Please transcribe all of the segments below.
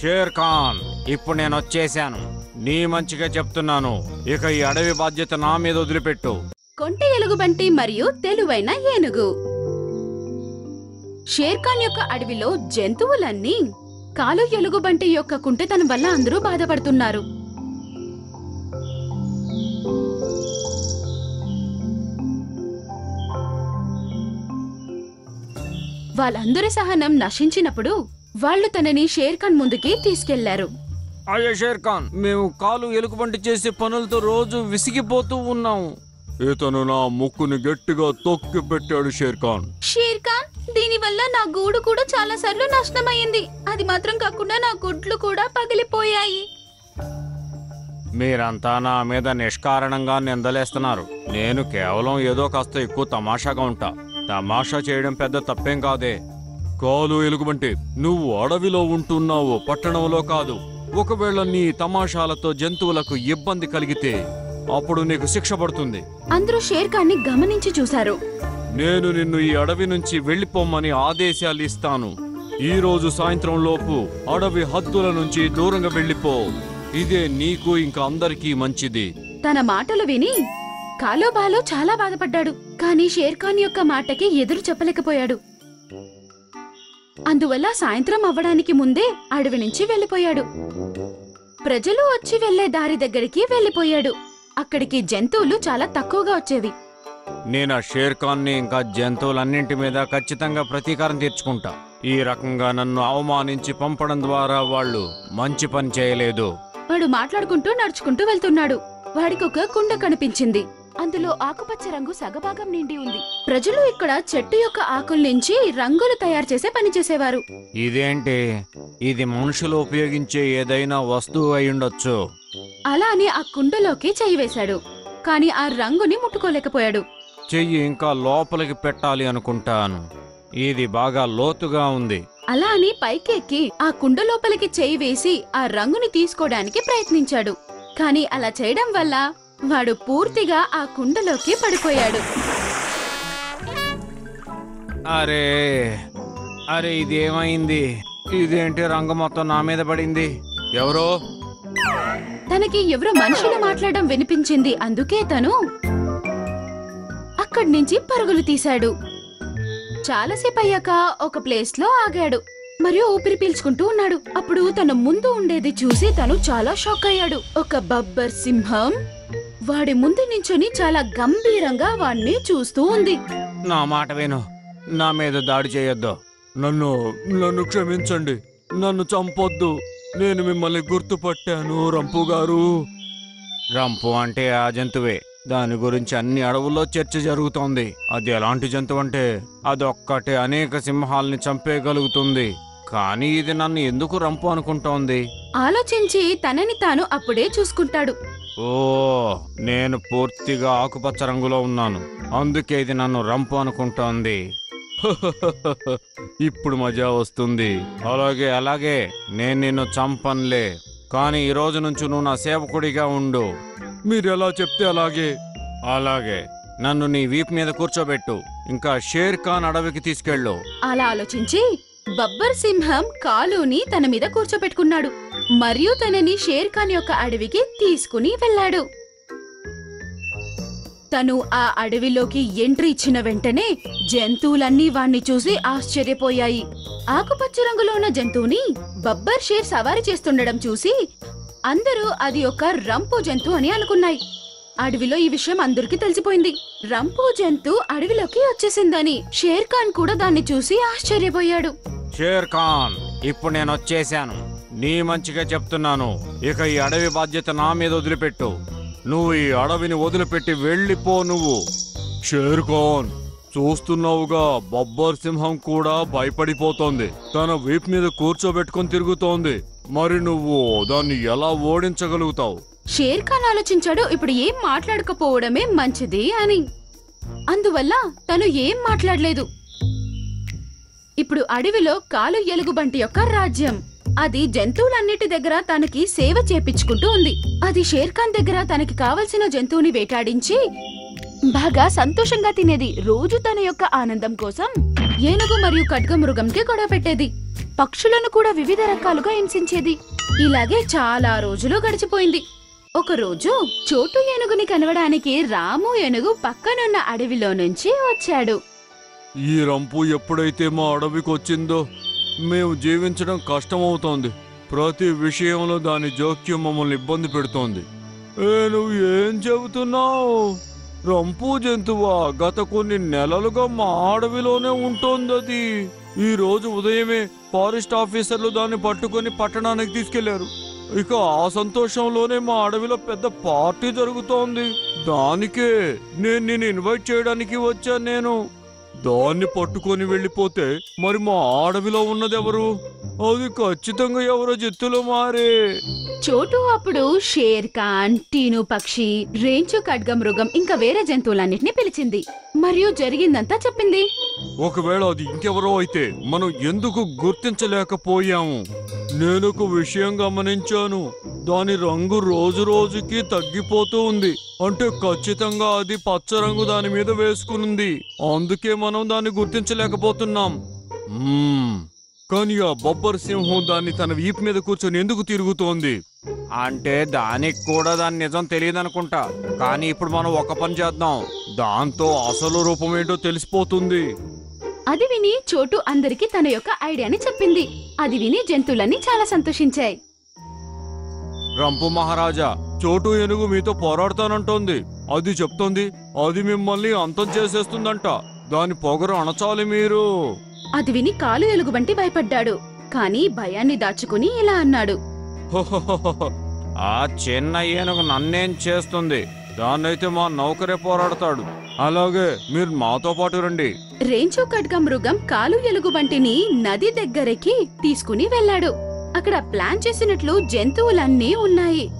Share Khan ఇప్పుడు నేను వచ్చేసాను నీ మంచిగా చెప్తున్నాను. ఇక ఈ అడవి బాధ్యత నా మీద వదిలిపెట్టు. కొంట ఎలుగుబంటి మరియు తెలివైన ఏనుగు. షేర్ఖాన్ యొక్క అడవిలో జంతువులన్నీ కాలు ఎలుగుబంటి యొక్క కుంటతనం వల్ల అందరూ బాధపడుతున్నారు. వాళ్ళందరి సహనం నశించినప్పుడు వాళ్ళు తనని షేర్ఖాన్ ముందుకి తీసుకెళ్ళారు. అయ్యా షేర్ ఖాన్ మేము కాలు ఎలుగుబంటి చేసే పనులతో రోజు విసిగిపోతూ ఉన్నాము ఇతను నా ముక్కుని గట్టిగా తొక్కి పెట్టాడు షేర్ ఖాన్. షేర్ ఖాన్ దీనివల్ల నా గూడు కూడా చాలా సార్లు నష్టమైంది అది మాత్రం కాకుండా నా గుడ్లు కూడా పగిలిపోయాయి. మీరంతా నా మీద నిష్కారణంగా నిందలేస్తున్నారు. నేను కేవలం ఏదో కాస్త ఎక్కువ తమాషాగా ఉంటా. తమాషా చేయడం పెద్ద తప్పేం కాదే. కాలు ఎలుగుబంటి నువ్వు అడవిలో ఉంటున్నావు పట్టణంలో కాదు. ఒకవేళ నీ తమాషాలతో జంతువులకు ఇబ్బంది కలిగితే అప్పుడు నీకు శిక్ష పడుతుంది. అందరూ షేర్ ఖాన్ని గమనించి చూశారు. నేను నిన్ను ఈ అడవి నుంచి వెళ్ళిపోమ్మని ఆదేశాలు ఇస్తాను. ఈ రోజు సాయంత్రం లోపు అడవి హద్దుల నుంచి దూరంగా వెళ్ళిపో. ఇదే నీకు ఇంకా అందరికీ మంచిది. తన మాటలు విని కాలోబాలో చాలా బాధపడ్డాడు. కానీ షేర్ఖాన్ యొక్క మాటకి ఎదురు చెప్పలేకపోయాడు. అందువల్ల సాయంత్రం అవ్వడానికి ముందే అడవి నుంచి వెళ్ళిపోయాడు. ప్రజలు వచ్చి వెళ్ళే దారి దగ్గరికి వెళ్ళిపోయాడు. అక్కడికి జంతువులు చాలా తక్కువగా వచ్చేవి. నేను ఆ షేర్ ఖాన్ని ఇంకా జంతువులన్నింటి మీద ఖచ్చితంగా ప్రతీకారం తీర్చుకుంటా. ఈ రకంగా నన్ను అవమానించి పంపడం ద్వారా వాళ్ళు మంచి పని చేయలేదు. వాడు మాట్లాడుకుంటూ నడుచుకుంటూ వెళ్తున్నాడు. వాడికి ఒక కుండ కనిపించింది. అందులో ఆకుపచ్చ రంగు సగభాగం నిండి ఉంది. ప్రజలు ఇక్కడ చెట్టు యొక్క ఆకుల నుంచి రంగులు తయారు చేసే పని చేసేవారు. ఇదేంటి? ఇది మనుషులు ఉపయోగించే ఏదైనా వస్తువు అయి ఉండొచ్చు. అలా అని ఆ కుండలోకి చెయ్యి వేశాడు. కాని ఆ రంగుని ముట్టుకోలేకపోయాడు. చెయ్యి ఇంకా లోపలికి పెట్టాలి అనుకుంటాను. ఇది బాగా లోతుగా ఉంది. అలా అని పైకెక్కి ఆ కుండ లోపలికి చెయ్యి వేసి ఆ రంగుని తీసుకోవడానికి ప్రయత్నించాడు. కాని అలా చేయడం వల్ల వాడు పూర్తిగా ఆ కుండలోకి పడిపోయాడు. అరే అరే ఇదేమైంది? ఇదేంటి రంగు మొత్తం నా మీద పడింది? ఎవరో? తనకి ఎవరో మనుషులు మాట్లాడడం వినిపించింది అందుకే తను అక్కడి నుంచి పరుగులు తీశాడు. చాలాసేపు అయ్యాక ఒక ప్లేస్లో ఆగాడు. మరియు ఊపిరి పీల్చుకుంటూ ఉన్నాడు. అప్పుడు తన ముందు ఉండేది చూసి తను చాలా షాక్ అయ్యాడు. ఒక బబ్బర్ సింహం. వాడి ముందు నించొని చాలా గంభీరంగా వాణ్ణి చూస్తూ ఉంది. నా మాట విను. నా మీద దాడి చేయొద్దు. నన్ను నన్ను క్షమించండి. నన్ను చంపొద్దు. నేను మిమ్మల్ని గుర్తుపట్టాను రంపు గారు. రంపు అంటే ఆ జంతువే. దాని గురించి అన్ని అడవుల్లో చర్చ జరుగుతోంది. అది ఎలాంటి జంతువు అంటే అదొక్కటే అనేక సింహాల్ని చంపేయగలుగుతుంది. కానీ ఇది నన్ను ఎందుకు రంపు అనుకుంటోంది? ఆలోచించి తనని తాను అప్పుడే చూసుకుంటాడు. ఓ నేను పూర్తిగా ఆకుపచ్చ రంగులో ఉన్నాను. అందుకే ఇది నన్ను రంపు అనుకుంటోంది. ఇప్పుడు మజా వస్తుంది. అలాగే అలాగే నేను నిన్ను చంపనులే. కానీ ఈ రోజు నుంచి నువ్వు నా సేవకుడిగా ఉండు. మీరు ఎలా చెప్తే అలాగే. అలాగే నన్ను నీ వీప్ మీద కూర్చోబెట్టు. ఇంకా షేర్ ఖాన్ అడవికి తీసుకెళ్ళు. అలా ఆలోచించి బబ్బర్ సింహం కాలుని తన మీద కూర్చోబెట్టుకున్నాడు. మరియు తనని షేర్ ఖాన్ యొక్క అడవికి తీసుకుని వెళ్ళాడు. తను ఆ అడవిలోకి ఎంట్రీ ఇచ్చిన వెంటనే జంతువులన్నీ వాణ్ణి చూసి ఆశ్చర్యపోయాయి. ఆకుపచ్చ రంగులో ఉన్న జంతువుని బబ్బర్ షేర్ సవారీ చేస్తుండడం చూసి అందరూ అది ఒక రంపు జంతువు అని అనుకున్నాయి. అడవిలో ఈ విషయం అందరికీ తెలిసిపోయింది. రంపు జంతు అడవిలోకి వచ్చేసిందని షేర్ ఖాన్ కూడా దాన్ని చూసి ఆశ్చర్యపోయాడు. షేర్ ఖాన్ ఇప్పుడు నేను వచ్చేసాను. నీ మంచిగా చెప్తున్నాను. ఇక ఈ అడవి బాధ్యత నా మీద వదిలిపెట్టు. నువ్వు ఈ అడవిని వదిలిపెట్టి వెళ్ళిపో నువ్వు. షేర్కోన్ చూస్తున్నావుగా బబ్బర్ సింహం కూడా భయపడిపోతోంది. తన వీప్ మీద కూర్చోబెట్టుకొని తిరుగుతోంది. మరి నువ్వు దాన్ని ఎలా ఓడించగలుగుతావు? షేర్ ఖాన్ ఆలోచించాడు ఇప్పుడు ఏం మాట్లాడకపోవడమే మంచిది అని. అందువల్ల తను ఏం మాట్లాడలేదు. ఇప్పుడు అడవిలో కాలు ఎలుగుబంటి యొక్క రాజ్యం. అది జంతువులన్నిటి దగ్గర తనకి సేవ చేపించుకుంటూ ఉంది. అది షేర్ఖాన్ దగ్గర తనకి కావలసిన జంతువుని వేటాడించి బాగా సంతోషంగా తినేది. రోజు తన యొక్క ఆనందం కోసం ఏనుగు మరియు ఖడ్గమృగంకి గొడవ పెట్టేది. పక్షులను కూడా వివిధ రకాలుగా హింసించేది. ఇలాగే చాలా రోజులు గడిచిపోయింది. ఒక రోజు చోటు ఏనుగుని కనవడానికి రాము ఏనుగు పక్కనున్న అడవిలో నుంచి వచ్చాడు. ఈ రంపు ఎప్పుడైతే మా అడవికి వచ్చిందో మేము జీవించడం కష్టమవుతోంది. ప్రతి విషయంలో దాని జోక్యం మమ్మల్ని ఇబ్బంది పెడుతోంది. ఏ నువ్వు ఏం చెబుతున్నావు? రంపు జంతువా గత కొన్ని నెలలుగా మా అడవిలోనే ఉంటోంది అది. ఈ రోజు ఉదయమే ఫారెస్ట్ ఆఫీసర్లు దాన్ని పట్టుకొని పట్టణానికి తీసుకెళ్ళారు. ఇక ఆ సంతోషంలోనే మా అడవిలో పెద్ద పార్టీ జరుగుతోంది. దానికే నేను నేను ఇన్వైట్ చేయడానికి వచ్చాను నేను. దాన్ని పట్టుకొని వెళ్ళిపోతే మరి మా అడవిలో ఉన్నదెవరు? అది ఖచ్చితంగా ఎవరో జత్తులో మారే. చోటు అప్పుడు షేర్ ఖాన్ టీను పక్షి రేంచు ఖడ్గ మృగం ఇంకా వేరే జంతువులన్నిటిని పిలిచింది. మరియు జరిగిందంతా చెప్పింది. ఒకవేళ అది ఇంకెవరో అయితే మనం ఎందుకు గుర్తించలేకపోయాము? నేను ఒక విషయం గమనించాను. దాని రంగు రోజు రోజుకి తగ్గిపోతూ ఉంది. అంటే ఖచ్చితంగా అది పచ్చ రంగు దాని మీద వేసుకునుంది. అందుకే మనం దాన్ని గుర్తించలేకపోతున్నాం. కానీ ఆ బొబ్బర్ సింహం దాన్ని తన వీపు మీద కూర్చొని ఎందుకు తిరుగుతోంది? అంటే దానికి కూడా దాని నిజం తెలియదనుకుంటా. కానీ ఇప్పుడు మనం ఒక పని చేద్దాం. దాంతో అసలు రూపం ఏంటో తెలిసిపోతుంది. అది విని చోటు అందరికి తన యొక్క ఐడియాని చెప్పింది. అది విని జంతువులన్నీ చాలా సంతోషించాయి. రంపు మహారాజా చోటు ఏనుగు మీతో పోరాడతానంటోంది. అది చెప్తోంది అది మిమ్మల్ని అంతం చేసేస్తుందంట. దాని పొగరు అణచాలి మీరు. అది విని కాలు ఎలుగుబంటి భయపడ్డాడు కానీ భయాన్ని దాచుకుని ఇలా అన్నాడు. ఆ చిన్న ఏనుగు నన్నేం చేస్తుంది? దాన్నైతే మా నౌకరే పోరాడతాడు. అలాగే మీరు మాతో పాటు రండి. రేంచో ఖడ్గ మృగం కాలు ఎలుగుబంటిని నది దగ్గరికి తీసుకుని వెళ్ళాడు. అక్కడ ప్లాన్ చేసినట్లు జంతువులన్నీ ఉన్నాయి.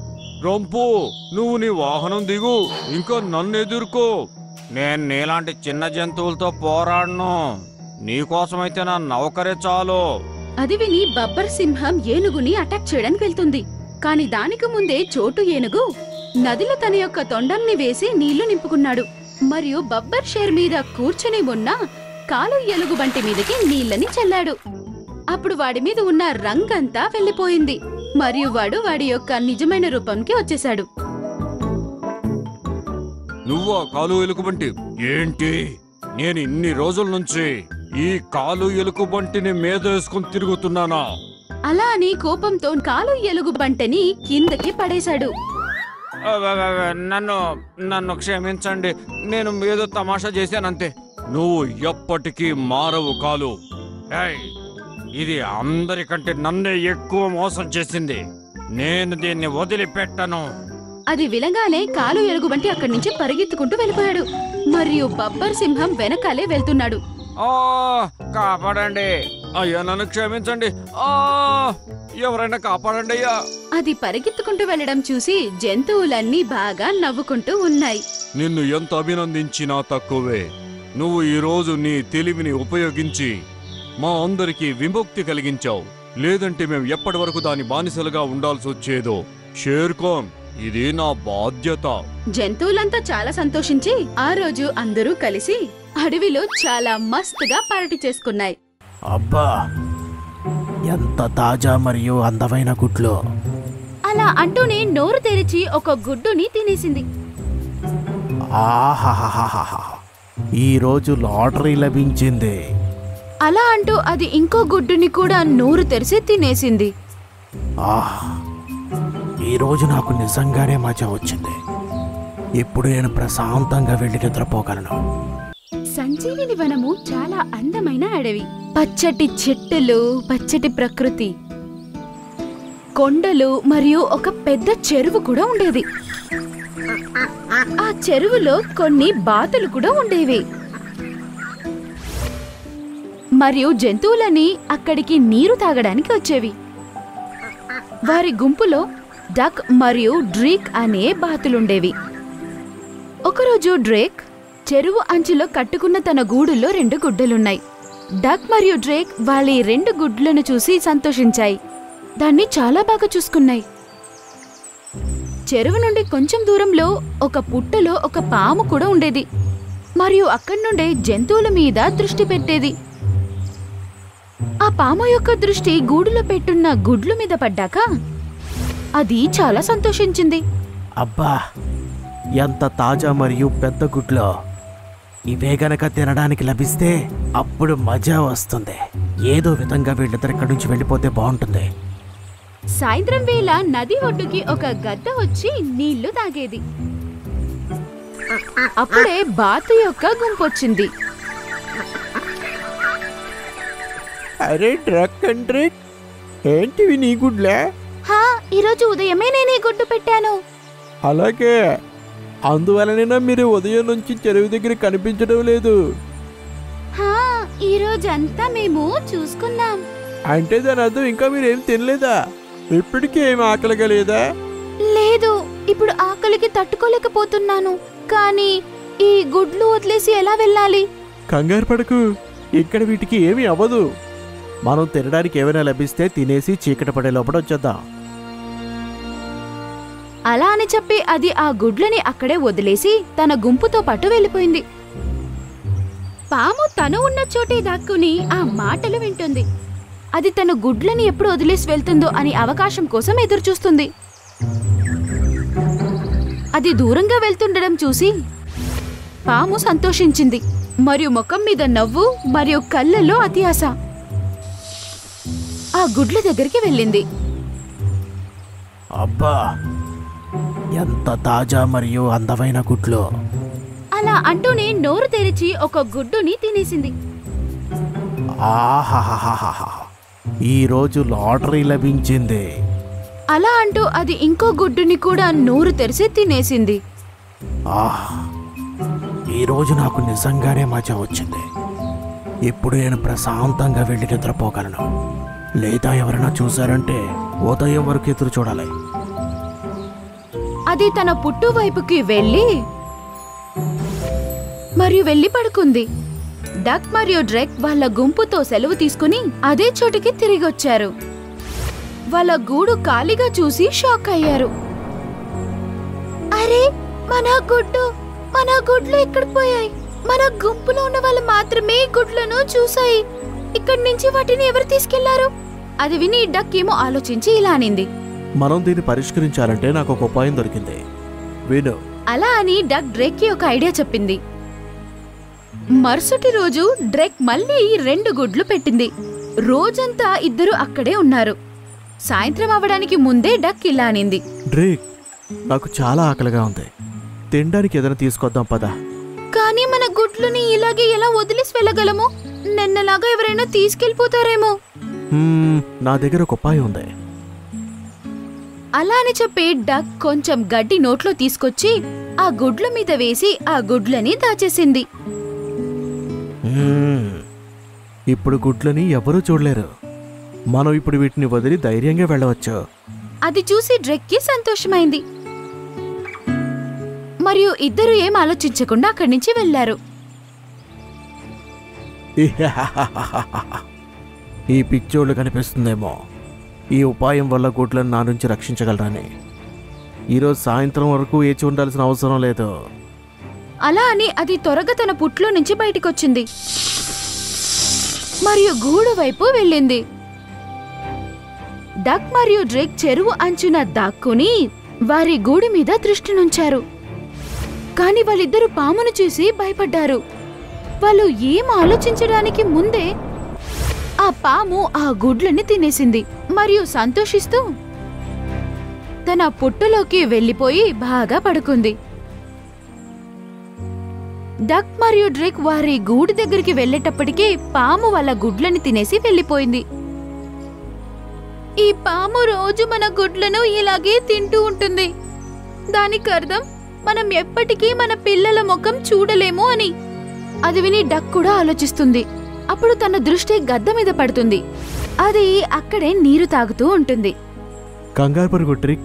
రంపు నువ్వు నీ వాహనం దిగు ఇంకా నన్ను ఎదుర్కో. నేను నీలాంటి చిన్న జంతువులతో పోరాడను. నీకోసమైతే నా నౌకరే చాలు. అది విని బబ్బర్ సింహం ఏనుగుని అటాక్ చేయడానికి వెళ్తుంది. కాని దానికి ముందే చోటు ఏనుగు నదిలో తన యొక్క తొండంని వేసి నీళ్ళు నింపుకున్నాడు. మరియు బబ్బర్ షేర్ మీద కూర్చుని ఉన్న కాలు ఎలుగుబంటి మీదకి నీళ్ళని చల్లాడు. అప్పుడు వాడి మీద ఉన్న రంగంతా వెళ్ళిపోయింది. మరియు వాడు వాడి యొక్క నిజమైన రూపంకి వచ్చేశాడు. నువ్వా కాలు ఎలుకబంటి? ఏంటి? నేను ఇన్ని రోజుల నుంచి ఈ కాలు ఎలుకబంటిని మీద వేసుకుని తిరుగుతున్నానా? అలా అని కోపంతో కాలు ఎలుగుబంటిని కిందకి పడేశాడు. నన్ను నన్ను క్షమించండి. నేను ఏదో తమాషా చేశానంతే. నువ్వు ఎప్పటికీ మారవు కాలు. ఏయ్, ఇది అందరికంటే నన్నే ఎక్కువ మోసం చేసింది. నేను దీన్ని వదిలిపెట్టను. అది విలగానే కాలు ఎలుగుబంటి అక్కడి నుంచి పరిగెత్తుకుంటూ వెళ్ళిపోయాడు. మరియు బబ్బర్ సింహం వెనకాలే వెళ్తున్నాడు. ఆ కాపాడండి. అయ్యా నన్ను క్షమించండి. ఆ ఎవరైనా కాపాడండి అయ్యా. అది పరిగెత్తుకుంటూ వెళ్ళడం చూసి జంతువులన్నీ బాగా నవ్వుకుంటూ ఉన్నాయి. నిన్ను ఎంత అభినందించినా తక్కువే. నువ్వు ఈ రోజు నీ తెలివిని ఉపయోగించి మా అందరికీ విముక్తి కలిగించావు. లేదంటే మేము ఎప్పటి వరకు దాని బానిసలుగా ఉండాల్సి వచ్చేదో. షేర్ఖాన్ ఇది నా బాధ్యత. జంతువులంతా చాలా సంతోషించి ఆ రోజు అందరూ కలిసి అడవిలో చాలా మస్తుగా పార్టీ చేసుకున్నాయి. అబ్బా ఎంత తాజా మరియు అందమైన గుడ్లు. అలా అంటూనే నోరు తెరిచి ఒక గుడ్డుని తినేసింది. ఆహాహాహాహా ఈరోజు లాటరీ లభించింది. అలా అంటూ అది ఇంకో గుడ్డుని కూడా నోరు తెరిచి తినేసింది. ఈరోజు నాకు నిజంగానే మజా వచ్చింది. ఇప్పుడు నేను ప్రశాంతంగా వెళ్ళి నిద్రపోగలను. సంజీవిని వనము చాలా అందమైన అడవి. పచ్చటి చెట్టులు పచ్చటి ప్రకృతి. కొండలు మరియు ఒక పెద్ద చెరువు కూడా ఉండేది. ఆ చెరువులో కొన్ని బాతులు కూడా ఉండేవి. మరియు జంతువులని అక్కడికి నీరు తాగడానికి వచ్చేవి. వారి గుంపులో డక్ మరియు డ్రీక్ అనే బాతులుండేవి. ఒకరోజు డ్రేక్ చెరువు అంచులో కట్టుకున్న తన గూడులో రెండు గుడ్డలున్నాయి. డక్ మరియు డ్రేక్ వాళ్ళ ఈ రెండు గుడ్లను చూసి సంతోషించాయి. దాన్ని చాలా బాగా చూసుకున్నాయి. చెరువు నుండి కొంచెం దూరంలో ఒక పుట్టలో ఒక పాము కూడా ఉండేది. మరియు అక్కడి నుండే జంతువుల మీద దృష్టి పెట్టేది. ఆ పాము యొక్క దృష్టి గూడులో పెట్టున్న గుడ్లు మీద పడ్డాక అది చాలా సంతోషించింది. అబ్బా ఎంత తాజా మరియు పెద్ద గుడ్లో. ఇవే గనక తినడానికి లభిస్తే అప్పుడు మజా వస్తుంది. ఏదో విధంగా వీళ్ళిద్దరు ఇక్కడి నుంచి వెళ్ళిపోతే బాగుంటుంది. సాయంత్రం వేళ నది ఒడ్డుకి ఒక గద్ద వచ్చి నీళ్ళు తాగేది. అప్పుడే బాతు యొక్క గుంపొచ్చింది అరే అండ్ ట్రిక్ ఏంటివి నీ గుడ్లే? హా ఈరోజు ఉదయమే నేను ఈ గుడ్డు పెట్టాను. అలాగే. అందువలన మీరు ఉదయం నుంచి చెరువు దగ్గర కనిపించడం లేదు? హా ఈ రోజంతా మేము చూసుకున్నాం. అంటే దాని అర్థం ఇంకా మీరు తినలేదా? ఇప్పటికీ ఏం ఆకలిగా లేదా? లేదు ఇప్పుడు ఆకలికి తట్టుకోలేకపోతున్నాను. కానీ ఈ గుడ్లు వదిలేసి ఎలా వెళ్ళాలి? కంగారు పడకు. ఇక్కడ వీటికి ఏమీ అవ్వదు. మనం తినడానికి ఏమైనా లభిస్తే తినేసి చీకటి పడే లోపల వచ్చేద్దాం. అలా అని చెప్పి అది ఆ గుడ్లని అక్కడే వదిలేసి తన గుంపుతో పాటు వెళ్ళిపోయింది. పాము తను ఉన్న చోటే దాక్కుని ఆ మాటలు వింటుంది. అది తన గుడ్లని ఎప్పుడు వదిలేసి వెళ్తుందో అని అవకాశం కోసం ఎదురుచూస్తుంది. అది దూరంగా వెళ్తుండడం చూసి పాము సంతోషించింది. మరియు ముఖం మీద నవ్వు మరియు కళ్ళల్లో అతి ఆశ. ఆ గుడ్ల దగ్గరికి వెళ్ళింది. అబ్బా ఎంత తాజా మరియు అందమైన గుడ్లు. అలా అంటూనే నోరు తెరిచి ఒక గుడ్డుని తినేసింది. ఆహాహాహాహా ఈ రోజు లాటరీ లభించింది. అలా అంటూ అది ఇంకో గుడ్డుని కూడా నోరు తెరిచి తినేసింది. ఆహ్ ఈ రోజు నాకు నిజంగానే మజా వచ్చింది. ఇప్పుడు నేను ప్రశాంతంగా వెళ్ళి నిద్రపోగలను. లేదా ఎవరైనా చూశారంటే ఉదయం వరకు ఎదురు చూడాలి. అది తన పుట్టు వైపుకి వెళ్ళి మరియు వెళ్ళి పడుకుంది. డక్ మరియు డ్రెక్ వాళ్ళ గుంపుతో సెలవు తీసుకుని అదే చోటికి తిరిగొచ్చారు వాళ్ళ గూడు ఖాళీగా చూసి షాక్ అయ్యారు. అరే మన గుడ్డు మన గుడ్లు ఎక్కడ పోయాయి? మన గుంపులో ఉన్న వాళ్ళు మాత్రమే గుడ్లను చూసాయి ఇక్కడి నుంచి వాటిని ఎవరు తీసుకెళ్ళారు? అది విని డక్ ఏమో ఆలోచించి ఇలా అనింది. మనం దీన్ని పరిష్కరించాలంటే నాకు ఒక ఉపాయం దొరికింది. విను అలా అని డక్ డ్రేక్కి ఒక ఐడియా చెప్పింది. మరుసటి రోజు డ్రేక్ మళ్ళీ రెండు గుడ్లు పెట్టింది. రోజంతా ఇద్దరు అక్కడే ఉన్నారు. సాయంత్రం అవడానికి ముందే డక్ ఇలా అనింది. డ్రేక్ నాకు చాలా ఆకలిగా ఉంది. తినడానికి ఏదైనా తీసుకొద్దాం పదా. కానీ మన గుడ్లని ఇలాగే ఎలా వదిలేసి వెళ్ళగలము? నిన్నలాగా ఎవరైనా తీసుకెళ్ళిపోతారేమో నా దగ్గర ఒక ఉపాయం ఉంది. అలా అని చెప్పి డక్ కొంచెం గడ్డి నోట్లో తీసుకొచ్చి ఆ గుడ్ల మీద వేసి ఆ గుడ్లని దాచేసింది. ఇప్పుడు గుడ్లని ఎవరూ చూడలేరు. మనం ఇప్పుడు వీటిని వదిలి ధైర్యంగా వెళ్ళవచ్చు. అది చూసి డ్రెక్కి సంతోషమైంది. మరియు ఇద్దరు ఏం ఆలోచించకుండా అక్కడి నుంచి వెళ్ళారు ఈ పిక్చోళ్ళు కనిపిస్తుందేమో. ఈ ఉపాయం వల్ల గుడ్లను నా నుంచి రక్షించగలరని. ఈరోజు సాయంత్రం వరకు వేచి ఉండాల్సిన అవసరం లేదు. అలా అని అది త్వరగా తన పుట్లో నుంచి బయటికొచ్చింది. మరియు గూడు వైపు వెళ్ళింది. డక్ మరియు డ్రేక్ చెరువు అంచున దాక్కుని వారి గూడు మీద దృష్టి నుంచారు. కాని వాళ్ళిద్దరూ పామును చూసి భయపడ్డారు. వాళ్ళు ఏం ఆలోచించడానికి ముందే ఆ పాము ఆ గుడ్లని తినేసింది మరియు సంతోషిస్తూ తన పుట్టులోకి వెళ్ళిపోయి బాగా పడుకుంది. డక్ మరియు డ్రిక్ వారి గూడు దగ్గరికి వెళ్ళేటప్పటికీ పాము వాళ్ళ గుడ్లని తినేసి వెళ్ళిపోయింది. ఈ పాము రోజు మన గుడ్లను ఇలాగే తింటూ ఉంటుంది. దానికి అర్థం మనం ఎప్పటికీ మన పిల్లల ముఖం చూడలేము అని. అది విని డక్ కూడా ఆలోచిస్తుంది. అప్పుడు తన దృష్టి గద్ద మీద పడుతుంది. అది అక్కడే నీరు తాగుతూ ఉంటుంది. కంగారు పరుగు ట్రిక్.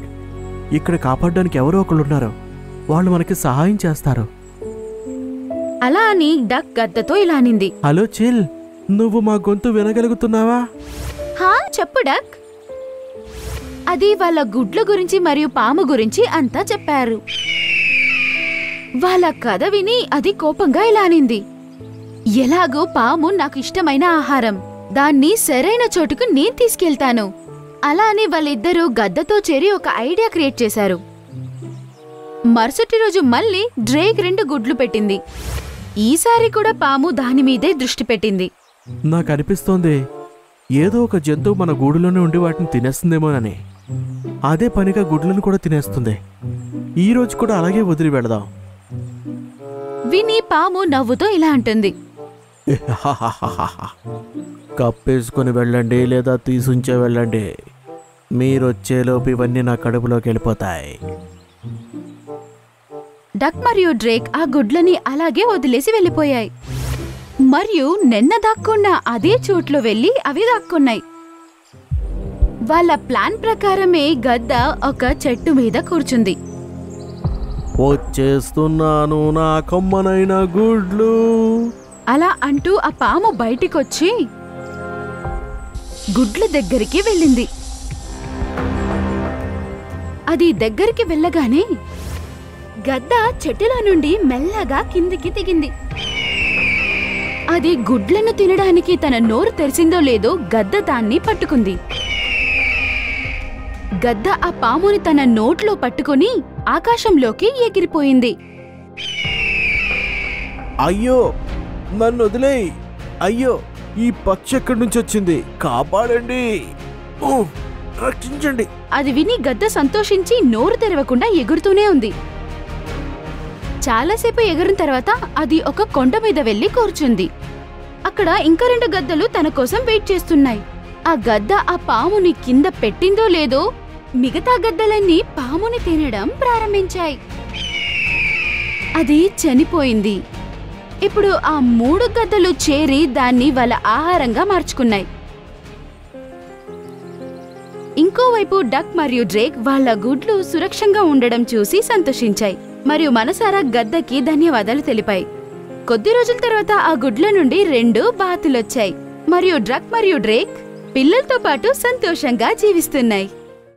ఇక్కడ కాపాడడానికి ఎవరో ఒకళ్ళు ఉన్నారు వాళ్ళు మనకి సహాయం చేస్తారు. అలా అని డక్ గద్దతో ఇలా అనింది. హలో చిల్ నువ్వు మా గొంతు వినగలుగుతున్నావా? హా చెప్పు డక్. అది వాళ్ళ గుడ్ల గురించి మరియు పాము గురించి అంతా చెప్పారు. వాళ్ళ కథ విని అది కోపంగా ఇలా అనింది. ఎలాగో పాము నాకు ఇష్టమైన ఆహారం. దాన్ని సరైన చోటుకు నేను తీసుకెళ్తాను. అలా అని వాళ్ళిద్దరూ గద్దతో చేరి ఒక ఐడియా క్రియేట్ చేశారు. మరుసటి రోజు మళ్ళీ డ్రేక్ రెండు గుడ్లు పెట్టింది. ఈసారి కూడా పాము దాని మీదే దృష్టి పెట్టింది. నాకు అనిపిస్తోంది ఏదో ఒక జంతువు మన గూడులోనే ఉండి వాటిని తినేస్తుందేమోనని. అదే పనిగా గుడ్లను కూడా తినేస్తుంది. ఈ రోజు కూడా అలాగే వదిలి వెళదాం. విని పాము నవ్వుతో ఇలా అంటుంది. కప్పేసుకొని వెళ్ళండి లేదా తీసుంచే వెళ్ళండి. మీరొచ్చేలోపు ఇవన్నీ నా కడుపులోకి వెళ్ళిపోతాయి. డక్ మరియు డ్రేక్ ఆ గుడ్లని అలాగే వదిలేసి వెళ్ళిపోయాయి. మరియు నిన్న దాక్కున్న అదే చోట్లో వెళ్ళి అవి దాక్కున్నాయి. వాళ్ళ ప్లాన్ ప్రకారమే గద్ద ఒక చెట్టు మీద కూర్చుంది. వచ్చేస్తున్నాను నా కొమ్మనైన గుడ్లు. అలా అంటూ ఆ పాము బయటికొచ్చి గుడ్ల దగ్గరికి వెళ్ళింది. అది దగ్గరికి వెళ్ళగానే గద్ద చెట్టులో నుండి మెల్లగా కిందికి దిగింది. అది గుడ్లను తినడానికి తన నోరు తెరిచిందో లేదో గద్ద దాన్ని పట్టుకుంది. గద్ద ఆ పాముని తన నోట్లో పట్టుకొని ఆకాశంలోకి ఎగిరిపోయింది. అయ్యో నన్ను వదిలేయ్. అయ్యో ఈ పక్షి ఎక్కడి నుంచి వచ్చింది? కాపాడండి. ఓ, రక్షించండి. అది విని గద్ద సంతోషించి నోరు తెరవకుండా ఎగురుతూనే ఉంది. చాలాసేపు ఎగిరిన తర్వాత అది ఒక కొండ మీద వెళ్ళి కూర్చుంది. అక్కడ ఇంకా రెండు గద్దలు తన కోసం వెయిట్ చేస్తున్నాయి. ఆ గద్ద ఆ పాముని కింద పెట్టిందో లేదో మిగతా గద్దలన్నీ పాముని తినడం ప్రారంభించాయి. అది చనిపోయింది. ఇప్పుడు ఆ మూడు గద్దలు చేరి దాన్ని వాళ్ళ ఆహారంగా మార్చుకున్నాయి. ఇంకోవైపు డక్ మరియు డ్రేక్ వాళ్ళ గుడ్లు సురక్షంగా ఉండడం చూసి సంతోషించాయి. మరియు మనసారా గద్దకి ధన్యవాదాలు తెలిపాయి. కొద్ది రోజుల తర్వాత ఆ గుడ్ల నుండి రెండు బాతులొచ్చాయి. మరియు డ్రక్ మరియు డ్రేక్ పిల్లలతో పాటు సంతోషంగా జీవిస్తున్నాయి.